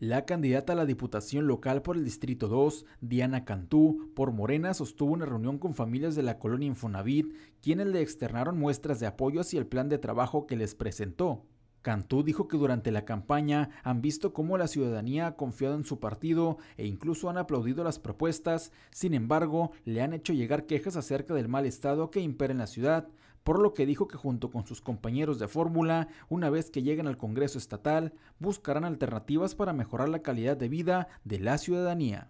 La candidata a la Diputación local por el Distrito 2, Diana Cantú, por Morena, sostuvo una reunión con familias de la colonia Infonavit, quienes le externaron muestras de apoyo hacia el plan de trabajo que les presentó. Cantú dijo que durante la campaña han visto cómo la ciudadanía ha confiado en su partido e incluso han aplaudido las propuestas, sin embargo, le han hecho llegar quejas acerca del mal estado que impera en la ciudad, por lo que dijo que junto con sus compañeros de fórmula, una vez que lleguen al Congreso Estatal, buscarán alternativas para mejorar la calidad de vida de la ciudadanía.